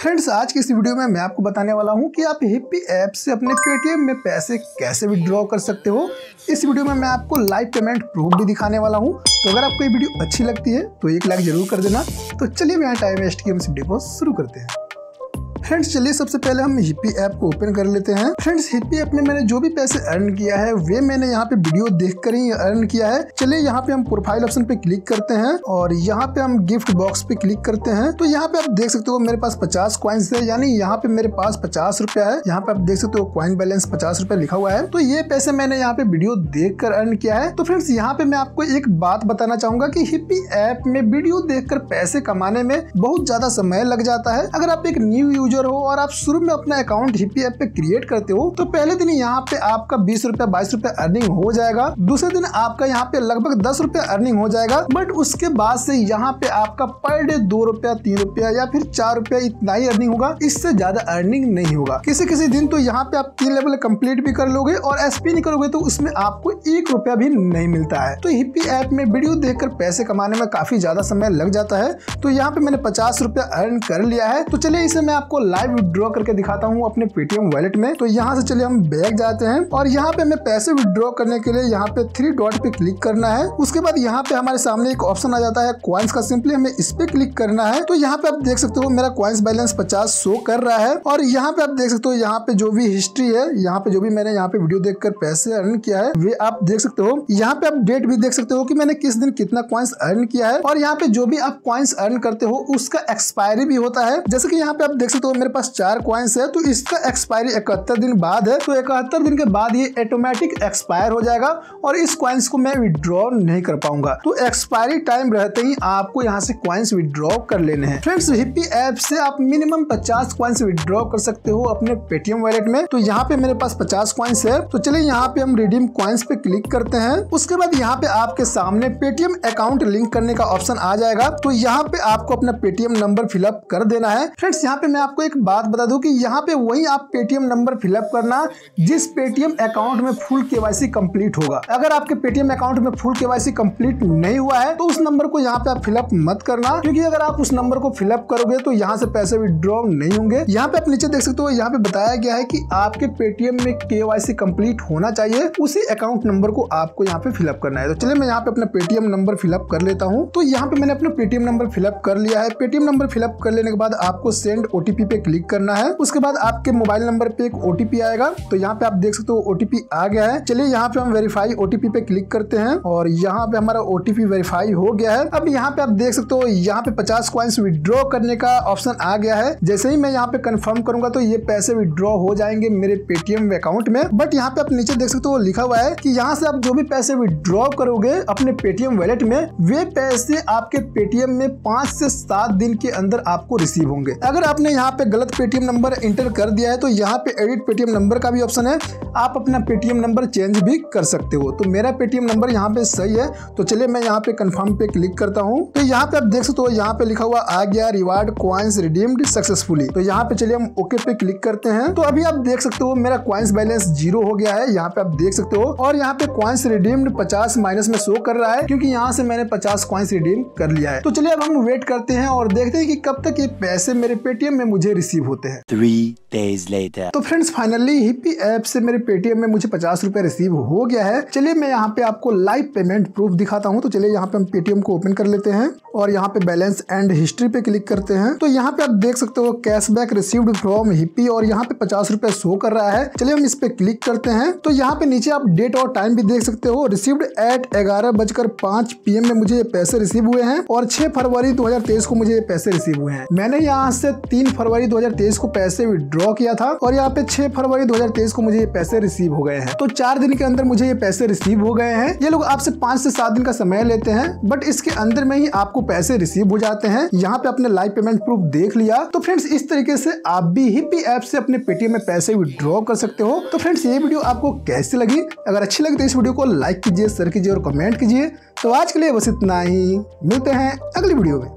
Friends आज की इस वीडियो में मैं आपको बताने वाला हूँ कि आप हिप्पी ऐप से अपने पेटीएम में पैसे कैसे विड्रॉ कर सकते हो। इस वीडियो में मैं आपको लाइव पेमेंट प्रूफ भी दिखाने वाला हूँ। तो अगर आपको ये वीडियो अच्छी लगती है तो एक लाइक ज़रूर कर देना। तो चलिए मैं टाइम वेस्ट की हम इस वीडियो को शुरू करते हैं। फ्रेंड्स चलिए सबसे पहले हम हिप्पी ऐप को ओपन कर लेते हैं। फ्रेंड्स हिप्पी ऐप में मैंने जो भी पैसे अर्न किया है, वे मैंने यहाँ पे वीडियो देखकर ही अर्न किया है। चलिए यहाँ पे हम प्रोफ़ाइल ऑप्शन पे क्लिक करते हैं और यहाँ पे हम गिफ्ट बॉक्स पे क्लिक करते हैं। तो यहाँ पे आप देख सकते हो मेरे पास पचास क्वाइंस है, यानी यहाँ पे मेरे पास पचास रुपया है। यहाँ पे आप देख सकते हो क्वाइन बैलेंस पचास रुपया लिखा हुआ है। तो ये पैसे मैंने यहाँ पे वीडियो देख कर अर्न किया है। तो फ्रेंड्स यहाँ पे मैं आपको एक बात बताना चाहूँगा की हिप्पी ऐप में वीडियो देख पैसे कमाने में बहुत ज़्यादा समय लग जाता है। अगर आप एक न्यू यूज़र हो और आप शुरू में अपना अकाउंट ऐप पे क्रिएट करते हो तो पहले दिन यहाँ पे आपका बीस रुपया, बाईस रुपया अर्निंग हो जाएगा। दूसरे दिन आपका यहाँ पे लगभग दस रुपया अर्निंग हो जाएगा, बट उसके बाद से यहाँ पे आपका पर डे दो रुपया, तीन रुपया या फिर चार रुपया इतना ही अर्निंग होगा, इससे ज़्यादा अर्निंग नहीं होगा। किसी किसी दिन तो यहाँ पे आप तीन लेवल कंप्लीट भी कर लोगे और एसपी नहीं करोगे तो उसमें आपको एक रुपया भी नहीं मिलता है। तो हिप्पी ऐप में वीडियो देखकर पैसे कमाने में काफ़ी ज़्यादा समय लग जाता है तो यहाँ पे मैंने पचास अर्न कर लिया है। तो चलिए इसे मैं आपको लाइव विड्रॉ करके दिखाता हूँ अपने पेटीएम वॉलेट में तो यहाँ से चलिए हम बैग जाते हैं और यहाँ पे हमें पैसे विड्रॉ करने के लिए यहाँ पे थ्री डॉट पे क्लिक करना है उसके बाद यहाँ पे हमारे सामने एक ऑप्शन आ जाता है क्वाइंस का सिंपली हमें इस पे क्लिक करना है तो यहाँ पे आप देख सकते हो मेरा क्वाइंस बैलेंस पचास शो कर रहा है और यहाँ पे आप देख सकते हो यहाँ पे जो भी हिस्ट्री है यहाँ पे जो भी मैंने यहाँ पे वीडियो देखकर पैसे अर्न किया है वे आप देख सकते हो यहाँ पे आप डेट भी देख सकते हो कि मैंने किस दिन कितना क्वाइंस अर्न किया है और यहाँ पे जो भी आप क्वाइंस अर्न करते हो उसका एक्सपायरी भी होता है जैसे कि यहाँ पे आप देख सकते हो मेरे पास चार क्वाइंस है तो इसका एक्सपायरी इकहत्तर दिन बाद है तो इकहत्तर दिन के बाद ये ऑटोमेटिक एक्सपायर हो जाएगा और इस क्वाइंस को मैं विड्रॉ नहीं कर पाऊँगा। तो एक्सपायरी टाइम रहते ही आपको यहाँ से क्वाइंस विड्रॉ कर लेने हैं। फ्रेंड्स हिप्पी ऐप से आप मिनिमम पचास क्वाइंस विड्रॉ कर सकते हो अपने पेटीएम वॉलेट में। तो यहाँ पे मेरे पास पचास क्वाइंस है। तो चलिए यहाँ पे हम रिडीम क्वाइंस पे क्लिक करते हैं। उसके बाद यहाँ पे आपके सामने पेटीएम अकाउंट लिंक करने का ऑप्शन आ जाएगा। तो यहाँ पे आपको अपना पेटीएम नंबर फिलअप कर देना है। फ्रेंड्स यहाँ पे मैं आपको एक बात बता दूँ कि यहाँ पे वही आप पेटीएम नंबर फिलअप करना, जिस पेटीएम अकाउंट में फुल केवाईसी कंप्लीट होगा। अगर आपके पेटीएम अकाउंट में फुल केवाईसी कंप्लीट नहीं हुआ है तो उस नंबर को यहाँ पे आप फिलअप मत करना, क्योंकि अगर आप उस नंबर को फिलअप करोगे तो यहाँ से पैसे विड्रॉ नहीं होंगे। यहाँ पे आप नीचे देख सकते हो, यहाँ पे बताया गया है की आपके पेटीएम में के कंप्लीट होना चाहिए, उसी अकाउंट नंबर को आपको यहाँ पे फिलअप करना है। तो चलिए, मैं यहाँ पे अपना पेटीएम नंबर फिलअप कर लेता हूँ। तो यहाँ पे मैंने अपना पेटीएम नंबर फिलअप कर लिया है। पेटीएम नंबर फिलअप कर लेने के बाद आपको सेंड ओटीपी पे क्लिक करना है। उसके बाद आपके मोबाइल नंबर पे एक ओटीपी आएगा। तो यहाँ पे आप देख सकते हो ओटीपी आ गया है। चलिए यहाँ पे हम वेरीफाई ओटीपी पे क्लिक करते हैं और यहाँ पे हमारा ओटीपी वेरीफाई हो गया है। अब यहाँ पे आप देख सकते हो यहाँ पे पचास क्वाइंस विड्रॉ करने का ऑप्शन आ गया है। जैसे ही मैं यहाँ पे कंफर्म करूँगा तो ये पैसे विड्रॉ हो जाएँगे मेरे पेटीएम अकाउंट में। बट यहाँ पे आप नीचे देख सकते हो लिखा हुआ है की यहाँ से आप जो भी पैसे विड्रॉ करोगे अपने पेटीएम वॉलेट में, वे पैसे आपके पेटीएम में पाँच से सात दिन के अंदर आपको रिसीव होंगे। अगर आपने यहाँ पे गलत पेटीएम नंबर इंटर कर दिया है तो यहाँ पे एडिट पेटीएम नंबर का भी ऑप्शन है। आप अपना पेटीएम नंबर चेंज भी कर सकते हो। तो मेरा पेटीएम नंबर यहाँ पे सही है। तो चलिए मैं यहाँ पे कंफर्म पे क्लिक करता हूँ। तो यहाँ पे आप देख सकते हो, यहाँ पे लिखा हुआ आ गया रिवार्ड क्वाइंस रिडीम्ड सक्सेसफुली तो यहाँ पे चलिए हम ओके पे क्लिक करते हैं। तो अभी आप देख सकते हो, मेरा क्वाइंस बैलेंस ज़ीरो हो गया है। यहाँ पे आप देख सकते हो, और यहाँ पे क्वाइंस रिडीम्ड पचास माइनस में शो कर रहा है, क्योंकि यहाँ से मैंने पचास क्वाइंस रिडीम कर लिया है। तो चलिए अब हम वेट करते हैं और देखते हैं कि कब तक ये पैसे मेरे पेटीएम में मुझे रिसीव होते हैं। थ्री डेज़ लेटर तो फ्रेंड्स फाइनली हिप्पी ऐप से मेरे पेटीएम में मुझे पचास रुपए रिसीव हो गया है। चलिए मैं यहाँ पे आपको लाइव पेमेंट प्रूफ दिखाता हूँ। तो चलिए यहाँ पे हम पेटीएम को ओपन कर लेते हैं और यहाँ पे बैलेंस एंड हिस्ट्री पे क्लिक करते हैं। तो यहाँ पे आप देख सकते हो कैशबैक रिसीव्ड फ्रॉम हिप्पी और यहाँ पे पचास रूपए शो कर रहा है। चलिए हम इस पे क्लिक करते हैं। तो यहाँ पे नीचे आप डेट और टाइम भी देख सकते हो। रिसीव्ड एट ग्यारह बजकर पाँच पी में मुझे ये पैसे रिसीव हुए हैं और छह फरवरी दो हज़ार तेईस को मुझे ये पैसे रिसीव हुए हैं। मैंने यहाँ से तीन फरवरी हज़ार तेईस को पैसे विड्रॉ किया था और यहाँ पे छह फरवरी दो को मुझे ये पैसे रिसीव हो गए हैं। तो चार दिन के अंदर मुझे ये पैसे रिसीव हो गए हैं। ये लोग आपसे पाँच से सात दिन का समय लेते हैं बट इसके अंदर में ही आपको पैसे रिसीव हो जाते हैं। यहाँ पे अपने लाइव पेमेंट प्रूफ देख लिया। तो फ्रेंड्स इस तरीके से आप भी हिप्पी ऐप से अपने पेटीएम में पैसे विड्रॉ कर सकते हो। तो फ्रेंड्स ये वीडियो आपको कैसी लगी? अगर अच्छी लगी तो इस वीडियो को लाइक कीजिए शेयर कीजिए और कमेंट कीजिए। तो आज के लिए बस इतना ही। मिलते हैं अगली वीडियो में।